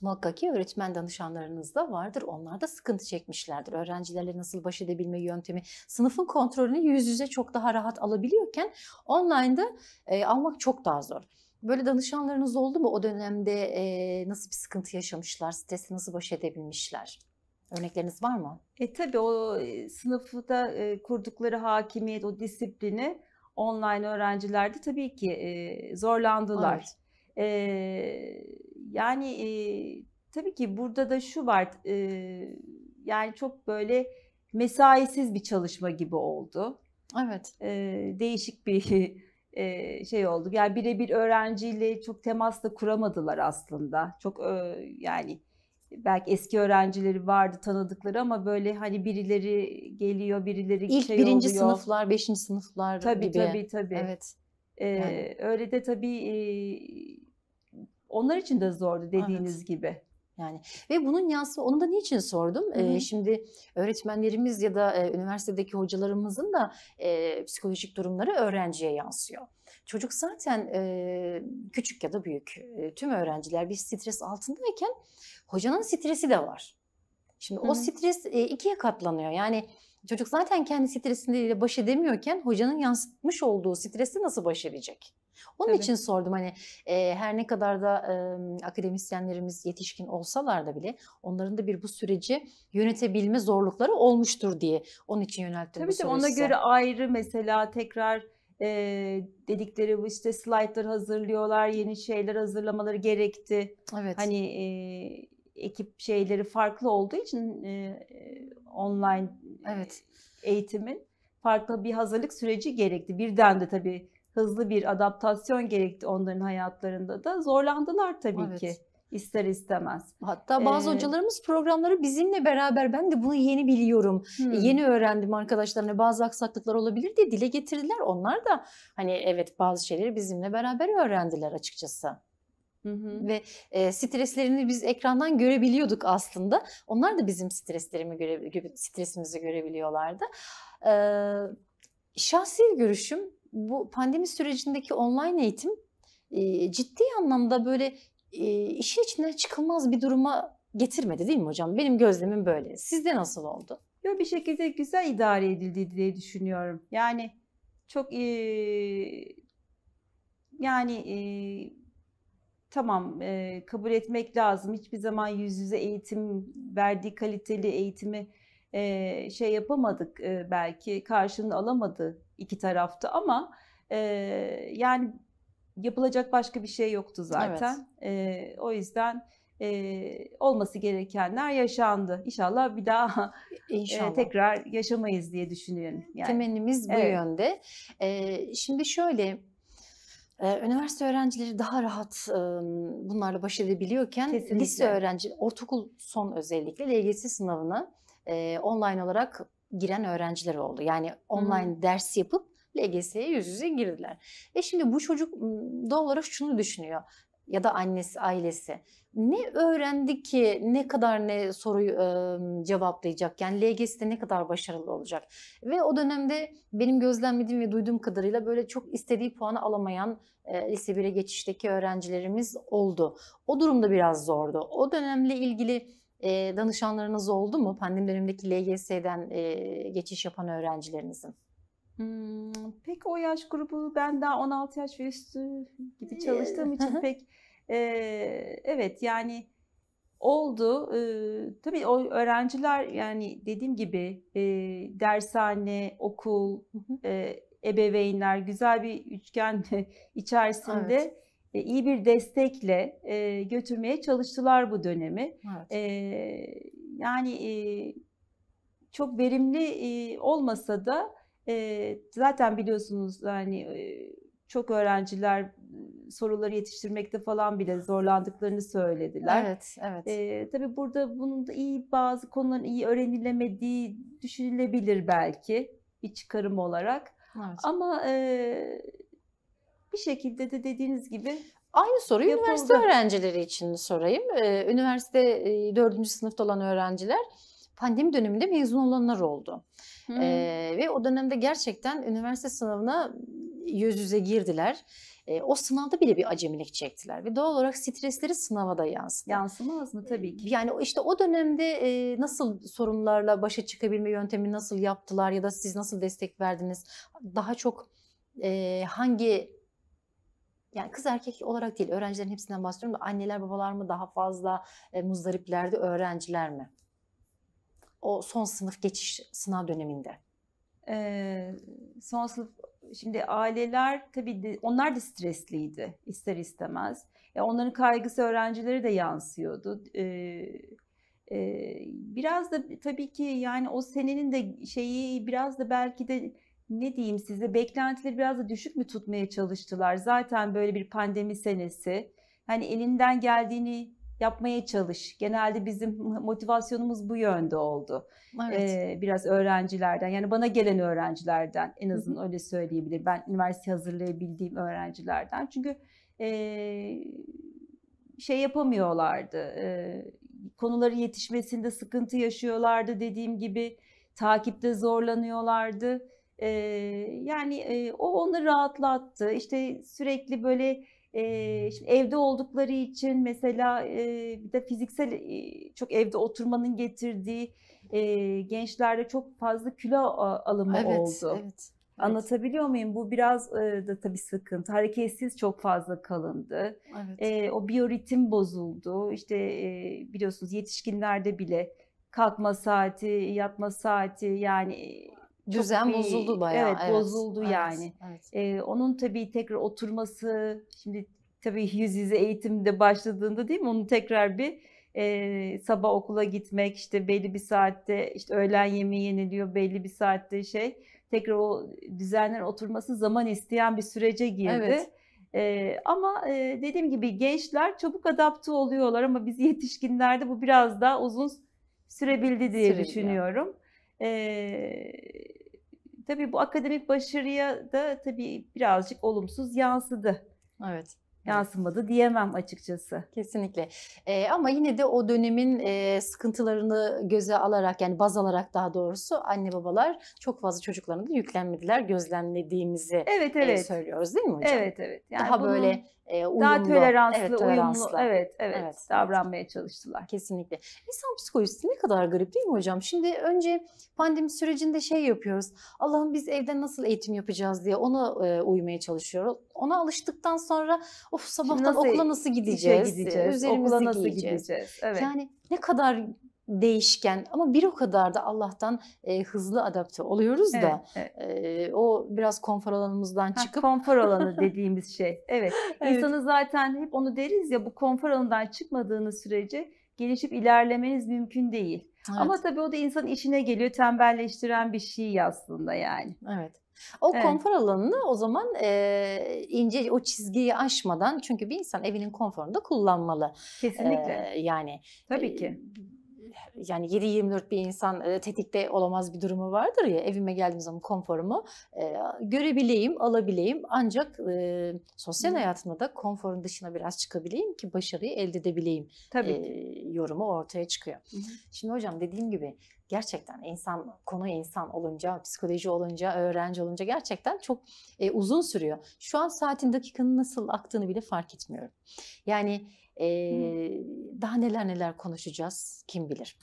Muhakkak ki öğretmen danışanlarınız da vardır. Onlar da sıkıntı çekmişlerdir. Öğrencilerle nasıl baş edebilme yöntemi, sınıfın kontrolünü yüz yüze çok daha rahat alabiliyorken online'da e, almak çok daha zor. Böyle danışanlarınız oldu mu o dönemde e, nasıl bir sıkıntı yaşamışlar, stresle nasıl baş edebilmişler? Örnekleriniz var mı? E tabii o e, sınıfta e, kurdukları hakimiyet, o disiplini online öğrencilerde tabii ki e, zorlandılar. Evet. E, yani e, tabii ki burada da şu var, e, yani çok böyle mesaisiz bir çalışma gibi oldu. Evet. E, değişik bir e, şey oldu. Yani birebir öğrenciyle çok temas da kuramadılar aslında. Çok e, yani belki eski öğrencileri vardı tanıdıkları ama böyle hani birileri geliyor, birileri İlk şey birinci oluyor. sınıflar, beşinci sınıflar Tabii gibi. tabii tabii. Evet. Ee, Yani. Öyle de tabii e, onlar için de zordu dediğiniz gibi. Yani ve bunun yansıma onu da niçin sordum? Hı hı. Ee, şimdi öğretmenlerimiz ya da e, üniversitedeki hocalarımızın da e, psikolojik durumları öğrenciye yansıyor. Çocuk zaten e, küçük ya da büyük e, tüm öğrenciler bir stres altındayken hocanın stresi de var. Şimdi Hı o hı. stres e, ikiye katlanıyor. Yani çocuk zaten kendi stresiyle baş edemiyorken hocanın yansıtmış olduğu stresi nasıl baş edecek? Onun Tabii. için sordum hani e, her ne kadar da e, akademisyenlerimiz yetişkin olsalar da bile onların da bir bu süreci yönetebilme zorlukları olmuştur diye onun için yönelttim Tabii bu tabii soruyu ona size. göre ayrı mesela tekrar e, dedikleri bu işte slaytlar hazırlıyorlar, yeni şeyler hazırlamaları gerekti. Evet. Hani e, ekip şeyleri farklı olduğu için e, online Evet. eğitimin farklı bir hazırlık süreci gerekti. Birden de tabii hızlı bir adaptasyon gerekti onların hayatlarında da. Zorlandılar tabii Evet. ki ister istemez. Hatta bazı Ee, hocalarımız programları bizimle beraber ben de bunu yeni biliyorum. Hmm. E, Yeni öğrendim arkadaşlarına bazı aksaklıklar olabilir diye dile getirdiler. Onlar da hani evet bazı şeyleri bizimle beraber öğrendiler açıkçası. Hı hı. Ve e, streslerini biz ekrandan görebiliyorduk aslında. Onlar da bizim streslerimi göre, gö- stresimizi görebiliyorlardı. E, şahsi görüşüm bu pandemi sürecindeki online eğitim e, ciddi anlamda böyle e, işin içinden çıkılmaz bir duruma getirmedi değil mi hocam? Benim gözlemim böyle. Sizde nasıl oldu? Yo, bir şekilde güzel idare edildi diye düşünüyorum. Yani çok e, yani e, tamam e, kabul etmek lazım. Hiçbir zaman yüz yüze eğitim verdiği kaliteli eğitimi e, şey yapamadık e, belki karşılığını alamadı iki tarafta ama e, yani yapılacak başka bir şey yoktu zaten. E, o yüzden e, olması gerekenler yaşandı. İnşallah bir daha e, İnşallah. tekrar yaşamayız diye düşünüyorum. Yani. Temennimiz bu Evet. yönde. Ee, şimdi şöyle, e, üniversite öğrencileri daha rahat bunlarla baş edebiliyorken lise Kesinlikle. öğrenci, ortaokul son özellikle LGS sınavına online olarak giren öğrenciler oldu. Yani online ders yapıp LGS'ye yüz yüze girdiler. E şimdi bu çocuk doğal olarak şunu düşünüyor ya da annesi, ailesi. Ne öğrendi ki ne kadar ne soruyu e, cevaplayacak? Yani LGS'de ne kadar başarılı olacak? Ve o dönemde benim gözlemlediğim ve duyduğum kadarıyla böyle çok istediği puanı alamayan e, lise 1'e geçişteki öğrencilerimiz oldu. O durumda biraz zordu. O dönemle ilgili e, danışanlarınız oldu mu? Pandemi dönemindeki LGS'den e, geçiş yapan öğrencilerinizin. Hmm, pek o yaş grubu ben daha 16 yaş ve üstü gibi çalıştığım için pek e, evet yani oldu. E, tabii o öğrenciler yani dediğim gibi e, dershane, okul, e, ebeveynler güzel bir üçgen içerisinde Evet. e, iyi bir destekle e, götürmeye çalıştılar bu dönemi. Evet. E, yani e, çok verimli e, olmasa da e, zaten biliyorsunuz yani e, çok öğrenciler soruları yetiştirmekte falan bile zorlandıklarını söylediler. Evet, evet. E, tabii burada bunun da iyi bazı konuların iyi öğrenilemediği düşünülebilir belki bir çıkarım olarak. evet. Ama e, bir şekilde de dediğiniz gibi Aynı soruyu Yapıldı. üniversite öğrencileri için sorayım. Ee, üniversite e, dördüncü sınıfta olan öğrenciler pandemi döneminde mezun olanlar oldu. hı, Ee, ve o dönemde gerçekten üniversite sınavına yüz yüze girdiler. Ee, o sınavda bile bir acemilik çektiler ve doğal olarak stresleri sınava da yansıdı. yansımaz mı tabii ki. Yani işte o dönemde e, nasıl sorunlarla başa çıkabilme yöntemi nasıl yaptılar ya da siz nasıl destek verdiniz? Daha çok e, hangi yani kız erkek olarak değil öğrencilerin hepsinden bahsediyorum da anneler babalar mı daha fazla e, muzdariplerdi öğrenciler mi? O son sınıf geçiş sınav döneminde. Ee, son sınıf şimdi aileler tabii onlar da stresliydi ister istemez. Ya onların kaygısı öğrencilere de yansıyordu. Ee, e, biraz da tabii ki yani o senenin de şeyi biraz da belki de ne diyeyim size beklentileri biraz da düşük mü tutmaya çalıştılar. Zaten böyle bir pandemi senesi. Hani elinden geldiğini yapmaya çalış. Genelde bizim motivasyonumuz bu yönde oldu. Evet. Ee, biraz öğrencilerden yani bana gelen öğrencilerden en azından öyle söyleyebilirim. Ben üniversite hazırlayabildiğim öğrencilerden. Çünkü ee, şey yapamıyorlardı. ee, konuların yetişmesinde sıkıntı yaşıyorlardı dediğim gibi. Takipte zorlanıyorlardı. Ee, yani ee, o onu rahatlattı. İşte sürekli böyle ee, şimdi evde oldukları için mesela ee, bir de fiziksel ee, çok evde oturmanın getirdiği ee, gençlerde çok fazla kilo alımı evet, oldu. evet. Anlatabiliyor muyum? Bu biraz ee, da tabii sıkıntı. Hareketsiz çok fazla kalındı. Evet. Ee, o biyoritim bozuldu. İşte ee, biliyorsunuz yetişkinlerde bile kalkma saati, yatma saati yani Düzen bir- bozuldu bayağı. Evet, bozuldu evet, yani. Evet. Ee, onun tabii tekrar oturması, şimdi tabii yüz yüze eğitimde başladığında değil mi? Onun tekrar bir e, sabah okula gitmek, işte belli bir saatte işte öğlen yemeği yeniliyor, belli bir saatte şey. Tekrar o düzenlerin oturması zaman isteyen bir sürece girdi. Evet. Ee, ama e, dediğim gibi gençler çabuk adapte oluyorlar ama biz yetişkinlerde bu biraz daha uzun sürebildi diye Sürebiliyor. düşünüyorum. Ee, tabii bu akademik başarıya da tabii birazcık olumsuz yansıdı. Evet. Yansımadı diyemem açıkçası. Kesinlikle. Ee, ama yine de o dönemin e, sıkıntılarını göze alarak yani baz alarak daha doğrusu anne babalar çok fazla çocuklarına da yüklenmediler gözlemlediğimizi Evet e, evet. söylüyoruz değil mi hocam? Evet evet. Yani daha bunun böyle e, uyumlu, daha toleranslı, evet, uyumlu, toleranslı. evet, evet, Evet, davranmaya çalıştılar. Kesinlikle. İnsan psikolojisi ne kadar garip değil mi hocam? Şimdi önce pandemi sürecinde şey yapıyoruz. Allah'ım biz evden nasıl eğitim yapacağız diye ona e, uymaya çalışıyoruz. Ona alıştıktan sonra of sabahtan nasıl okula nasıl gideceğiz? gideceğiz, Üzerimizi okula nasıl giyeceğiz. gideceğiz? Evet. Yani ne kadar değişken ama bir o kadar da Allah'tan e, hızlı adapte oluyoruz da evet, e, o biraz konfor alanımızdan Ha, çıkıp konfor alanı dediğimiz şey. Evet. Evet. İnsanı zaten hep onu deriz ya bu konfor alanından çıkmadığınız sürece gelişip ilerlemeniz mümkün değil. Evet, Ama tabii o da insanın işine geliyor, tembelleştiren bir şey aslında yani. evet. O Evet. konfor alanını o zaman e, ince o çizgiyi aşmadan çünkü bir insan evinin konforunu da kullanmalı. Kesinlikle. E, yani tabii ki. Yani 7-24 bir insan e, tetikte olamaz bir durumu vardır ya evime geldiğim zaman konforumu e, görebileyim, alabileyim ancak e, sosyal Hı. hayatımda da konforun dışına biraz çıkabileyim ki başarıyı elde edebileyim Tabii e, yorumu ortaya çıkıyor. Hı. Şimdi hocam dediğim gibi gerçekten insan konu insan olunca, psikoloji olunca, öğrenci olunca gerçekten çok e, uzun sürüyor. Şu an saatin dakikanın nasıl aktığını bile fark etmiyorum. Yani e, daha neler neler konuşacağız kim bilir.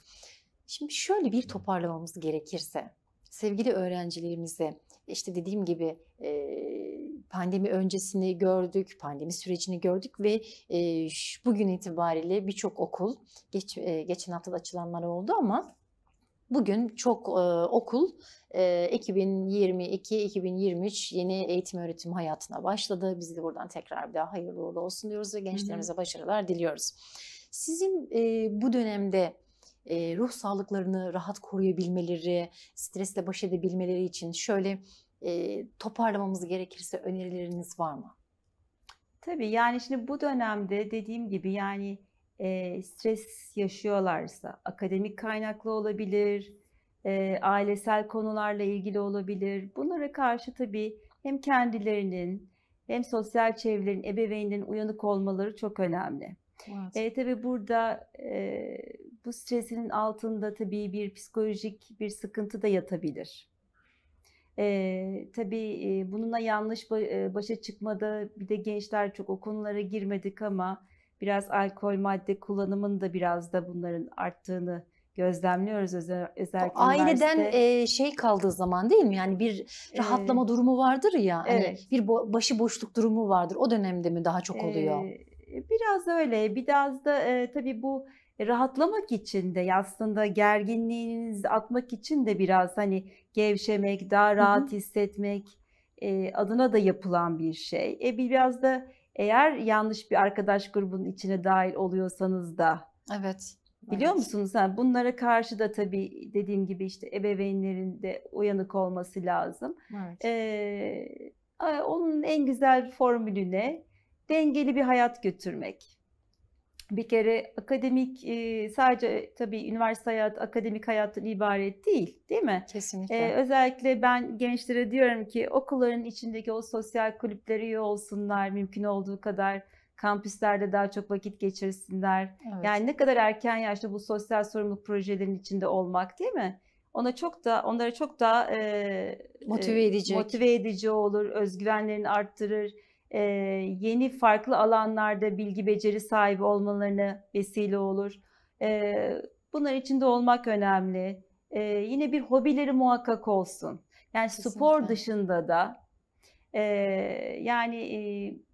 Şimdi şöyle bir toparlamamız gerekirse sevgili öğrencilerimize işte dediğim gibi e, pandemi öncesini gördük, pandemi sürecini gördük ve e, bugün itibariyle birçok okul geç, e, geçen hafta da açılanlar oldu ama bugün çok e, okul e, 2022-2023 yeni eğitim öğretim hayatına başladı. Biz de buradan tekrar bir daha hayırlı uğurlu olsun diyoruz ve gençlerimize başarılar diliyoruz. Sizin e, bu dönemde e, ruh sağlıklarını rahat koruyabilmeleri, stresle baş edebilmeleri için şöyle e, toparlamamız gerekirse önerileriniz var mı? Tabii yani şimdi bu dönemde dediğim gibi yani e, stres yaşıyorlarsa akademik kaynaklı olabilir, e, ailesel konularla ilgili olabilir. Bunlara karşı tabii hem kendilerinin hem sosyal çevrelerin, ebeveynlerin uyanık olmaları çok önemli. Evet. E, tabii burada e, bu stresinin altında tabii bir psikolojik bir sıkıntı da yatabilir. E, tabii e, bununla yanlış ba- başa çıkmada bir de gençler çok o konulara girmedik ama biraz alkol madde kullanımının da biraz da bunların arttığını gözlemliyoruz özel, özellikle Aileden e, şey kaldığı zaman değil mi? Yani bir rahatlama Ee, durumu vardır ya. Hani evet. bir bo- başıboşluk durumu vardır. O dönemde mi daha çok oluyor? Ee, biraz öyle. Biraz da e, tabii bu rahatlamak için de aslında gerginliğinizi atmak için de biraz hani gevşemek, daha hı. rahat hissetmek e, adına da yapılan bir şey. E biraz da eğer yanlış bir arkadaş grubunun içine dahil oluyorsanız da Evet. biliyor evet. musunuz? Ha, bunlara karşı da tabii dediğim gibi işte ebeveynlerin de uyanık olması lazım. Evet. Ee, onun en güzel formülü ne? Dengeli bir hayat götürmek. Bir kere akademik e, sadece tabii üniversite hayatı akademik hayattan ibaret değil, değil mi? Kesinlikle. Ee, özellikle ben gençlere diyorum ki okulların içindeki o sosyal kulüplere üye olsunlar, mümkün olduğu kadar kampüslerde daha çok vakit geçirsinler. evet. Yani ne kadar erken yaşta bu sosyal sorumluluk projelerinin içinde olmak değil mi? Ona çok da onlara çok daha e, Motive e, edecek. motive edici olur, özgüvenlerini arttırır. E, yeni farklı alanlarda bilgi beceri sahibi olmalarına vesile olur. E, bunlar içinde olmak önemli. E, yine bir hobileri muhakkak olsun. Yani spor Kesinlikle. dışında da e, yani e,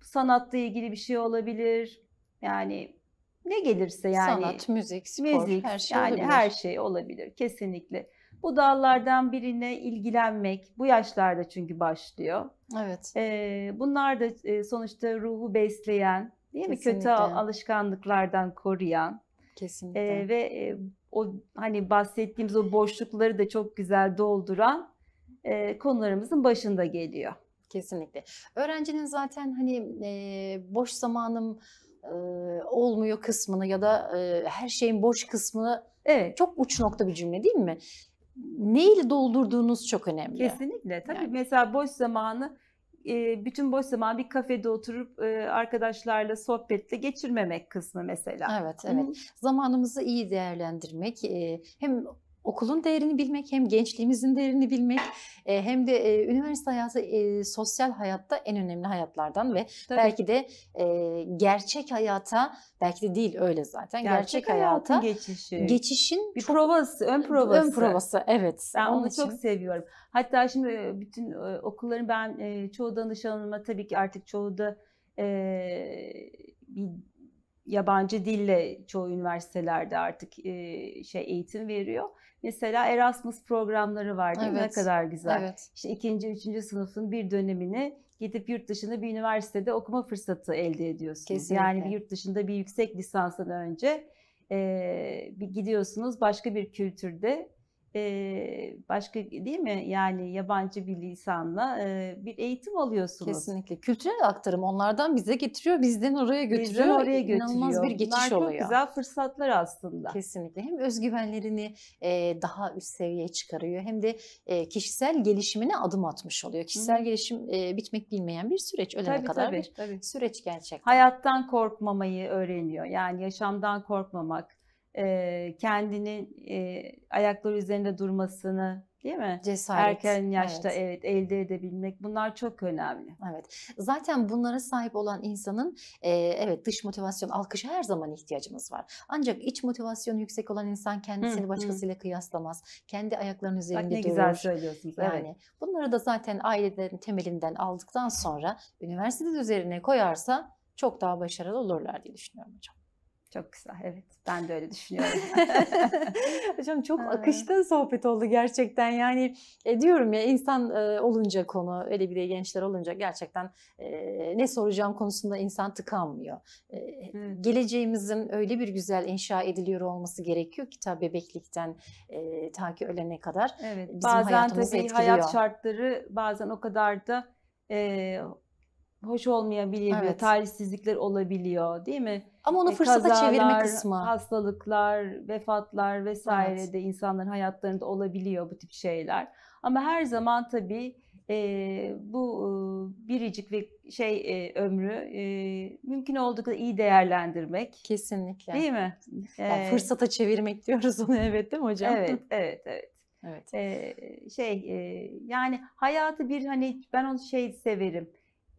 sanatla ilgili bir şey olabilir. Yani ne gelirse yani Sanat, müzik, spor, müzik her şey yani olabilir. her şey olabilir kesinlikle. Bu dallardan birine ilgilenmek bu yaşlarda çünkü başlıyor. Evet. Ee, bunlar da e, sonuçta ruhu besleyen, değil mi? Kötü Kesinlikle. al- alışkanlıklardan koruyan Kesinlikle. e, ve e, o hani bahsettiğimiz o boşlukları da çok güzel dolduran e, konularımızın başında geliyor. Kesinlikle. Öğrencinin zaten hani e, boş zamanım e, olmuyor kısmını ya da e, her şeyin boş kısmını Evet. çok uç nokta bir cümle değil mi? Neyle doldurduğunuz çok önemli. Kesinlikle. Tabii Yani. mesela boş zamanı e, bütün boş zaman bir kafede oturup e, arkadaşlarla sohbetle geçirmemek kısmı mesela. Evet, evet. Zamanımızı iyi değerlendirmek, e, hem okulun değerini bilmek, hem gençliğimizin değerini bilmek, e, hem de e, üniversite hayatı e, sosyal hayatta en önemli hayatlardan ve Tabii. belki de e, gerçek hayata, belki de değil öyle zaten, gerçek, hayatın hayata geçişi. geçişin bir çok provası, ön provası. ön provası. Evet. Ben Onun onu çok için- seviyorum. Hatta şimdi bütün e, okulların ben e, çoğu danışanıma tabii ki artık çoğu da e, bir yabancı dille çoğu üniversitelerde artık e, şey eğitim veriyor. Mesela Erasmus programları var değil mi? Ne Evet, kadar güzel. Evet. İşte ikinci, üçüncü sınıfın bir dönemini gidip yurt dışında bir üniversitede okuma fırsatı elde ediyorsunuz. Yani Kesinlikle. bir yurt dışında bir yüksek lisanstan önce e, bir gidiyorsunuz başka bir kültürde e, başka değil mi? Yani yabancı bir lisanla e, bir eğitim alıyorsunuz. Kesinlikle. Kültürel aktarım onlardan bize getiriyor, bizden oraya götürüyor. Bizden oraya İnanılmaz götürüyor. bir geçiş Bunlar çok oluyor. güzel fırsatlar aslında. Kesinlikle. Hem özgüvenlerini e, daha üst seviyeye çıkarıyor hem de e, kişisel gelişimine adım atmış oluyor. Kişisel Hı. gelişim e, bitmek bilmeyen bir süreç. Ölene Tabii kadar tabii, bir tabii. süreç gerçekten. hayattan korkmamayı öğreniyor. Yani yaşamdan korkmamak, e, kendini e, ayakları üzerinde durmasını değil mi? Cesaret. Erken yaşta Evet. evet. elde edebilmek bunlar çok önemli. Evet. Zaten bunlara sahip olan insanın e, evet dış motivasyon, alkışa her zaman ihtiyacımız var. Ancak iç motivasyonu yüksek olan insan kendisini hı. başkasıyla kıyaslamaz. Kendi ayaklarının Bak üzerinde ne durur. güzel söylüyorsunuz. Yani Evet. bunları da zaten ailelerin temelinden aldıktan sonra üniversite üzerine koyarsa çok daha başarılı olurlar diye düşünüyorum hocam. Çok güzel. Evet. Ben de öyle düşünüyorum. hocam çok Ha. akışta sohbet oldu gerçekten. Yani e, diyorum ya insan e, olunca konu öyle bir de gençler olunca gerçekten e, ne soracağım konusunda insan tıkanmıyor. E. Geleceğimizin öyle bir güzel inşa ediliyor olması gerekiyor ki ta bebeklikten e, ta ki ölene kadar. Evet. Bizim bazen hayatımızı tabii etkiliyor. hayat şartları bazen o kadar da e, hoş olmayabiliyor. Evet. Talihsizlikler olabiliyor, değil mi? Ama onu E, fırsata çevirme kazalar, kısmı. hastalıklar, vefatlar vesaire Evet. de insanların hayatlarında olabiliyor bu tip şeyler. Ama her zaman tabii e, bu e, biricik ve şey e, ömrü e, mümkün olduğu kadar iyi değerlendirmek. Kesinlikle. Değil mi? Yani E, fırsata çevirmek diyoruz onu evet değil mi hocam? Evet, evet, evet. Evet. E, şey e, yani hayatı bir hani ben onu şey severim.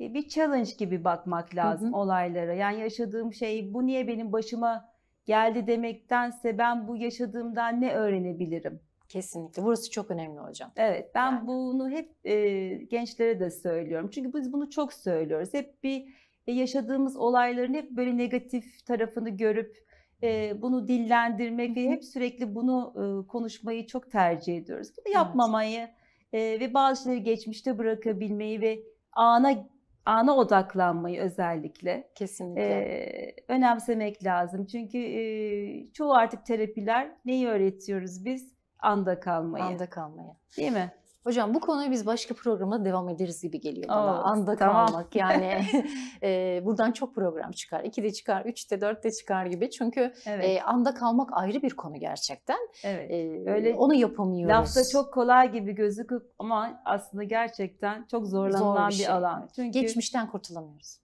Bir challenge gibi bakmak lazım hı. olaylara. Yani yaşadığım şey bu niye benim başıma geldi demektense ben bu yaşadığımdan ne öğrenebilirim? Kesinlikle. Burası çok önemli hocam. Evet, ben Yani. bunu hep e, gençlere de söylüyorum. Çünkü biz bunu çok söylüyoruz. Hep bir e, yaşadığımız olayların hep böyle negatif tarafını görüp e, bunu dillendirmek ve hep sürekli bunu e, konuşmayı çok tercih ediyoruz. Bunu yapmamayı e, ve bazı şeyleri geçmişte bırakabilmeyi ve ana ana odaklanmayı özellikle Kesinlikle. e, önemsemek lazım. Çünkü e, çoğu artık terapiler neyi öğretiyoruz biz? Anda kalmayı. Anda kalmayı. Değil mi? Hocam bu konuyu biz başka programda devam ederiz gibi geliyor bana. Oo, Anda tamam. kalmak yani e, buradan çok program çıkar. 2'de çıkar, 3'te 4'te çıkar gibi. Çünkü Evet. e, anda kalmak ayrı bir konu gerçekten. evet. E, Öyle onu yapamıyoruz. Lafta çok kolay gibi gözüküp ama aslında gerçekten çok zorlanılan Zor bir, bir şey. alan. Çünkü Geçmişten kurtulamıyoruz.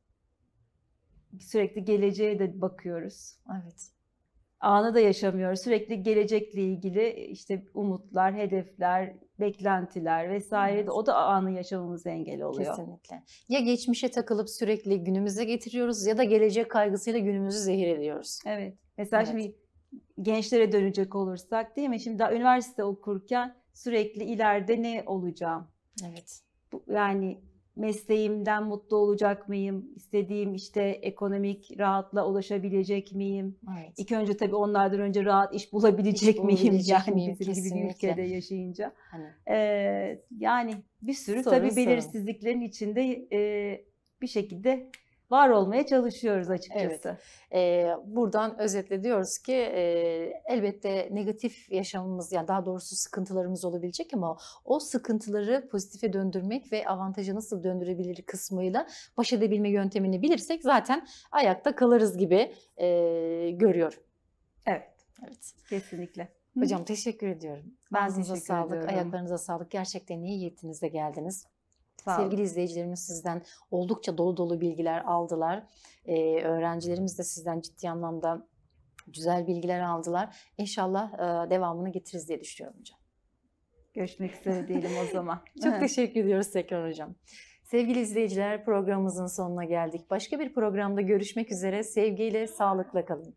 sürekli geleceğe de bakıyoruz. Evet. Anı da yaşamıyoruz. Sürekli gelecekle ilgili işte umutlar, hedefler, beklentiler vesaire Evet. de o da anı yaşamamıza engel oluyor. Kesinlikle. Ya geçmişe takılıp sürekli günümüze getiriyoruz ya da gelecek kaygısıyla günümüzü zehir ediyoruz. Evet. Mesela Evet. şimdi gençlere dönecek olursak değil mi? Şimdi daha üniversite okurken sürekli ileride ne olacağım? Evet. Bu, yani mesleğimden mutlu olacak mıyım? İstediğim işte ekonomik rahatla ulaşabilecek miyim? Evet. İlk önce tabii onlardan önce rahat iş bulabilecek İş miyim? bulabilecek Yani miyim? bizim gibi bir Kesinlikle. ülkede yaşayınca. Hani Ee, yani bir sürü Sorun, tabii sorun. belirsizliklerin içinde e, bir şekilde var olmaya çalışıyoruz açıkçası. Ee, buradan özetle diyoruz ki e, elbette negatif yaşamımız yani daha doğrusu sıkıntılarımız olabilecek ama o sıkıntıları pozitife döndürmek ve avantajı nasıl döndürebilir kısmıyla baş edebilme yöntemini bilirsek zaten ayakta kalırız gibi e, görüyor. Evet, Evet. kesinlikle. Hocam teşekkür ediyorum. Ben Ağzınıza teşekkür sağlık, ediyorum. ayaklarınıza sağlık. Gerçekten iyi yetinizde geldiniz. Sağ olun. Sevgili izleyicilerimiz sizden oldukça dolu dolu bilgiler aldılar. Ee, öğrencilerimiz de sizden ciddi anlamda güzel bilgiler aldılar. İnşallah e, devamını getiririz diye düşünüyorum hocam. Görüşmek üzere diyelim o zaman. Çok teşekkür ediyoruz tekrar hocam. Sevgili izleyiciler programımızın sonuna geldik. Başka bir programda görüşmek üzere. Sevgiyle, sağlıkla kalın.